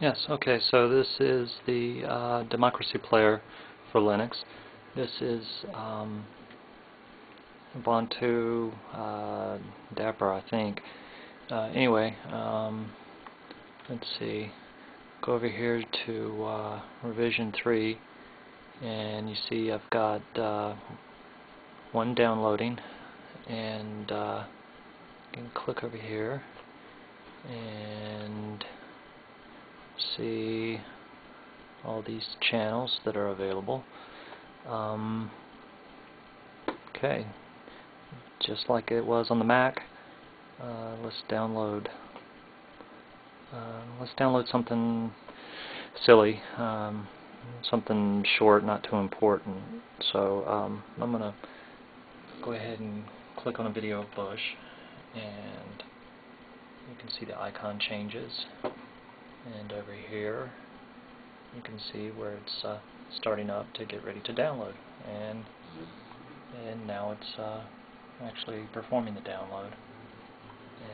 Yes, okay, so this is the uh, Democracy Player for Linux. This is um, Ubuntu uh, Dapper, I think. Uh, anyway, um, let's see. Go over here to uh, revision 3 and you see I've got uh, one downloading and uh, you can click over here and see all these channels that are available. Um, okay, just like it was on the Mac, uh, let's download. Uh, let's download something silly, um, something short, not too important. So um, I'm gonna go ahead and click on a video of Bush, and you can see the icon changes and over here you can see where it's uh, starting up to get ready to download. And and now it's uh, actually performing the download.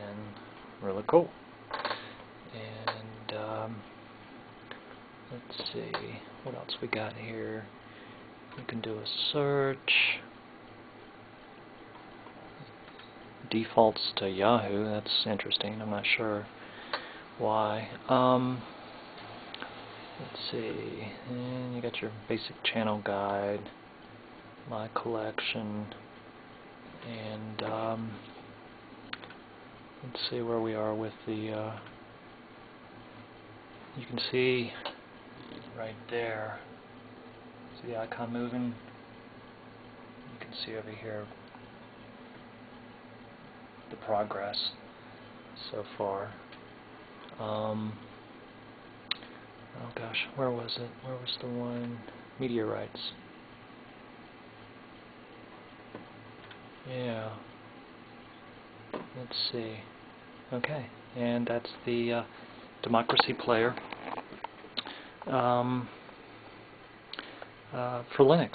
And really cool. And um, let's see what else we got here? You can do a search. Defaults to Yahoo. That's interesting. I'm not sure why. Um, let's see, and you got your basic channel guide, my collection, and um, let's see where we are with the, uh, you can see right there, see the icon moving? You can see over here the progress so far. Um, oh gosh, where was it? Where was the one? Meteorites. Yeah. Let's see. Okay, and that's the uh, Democracy Player um, uh, for Linux.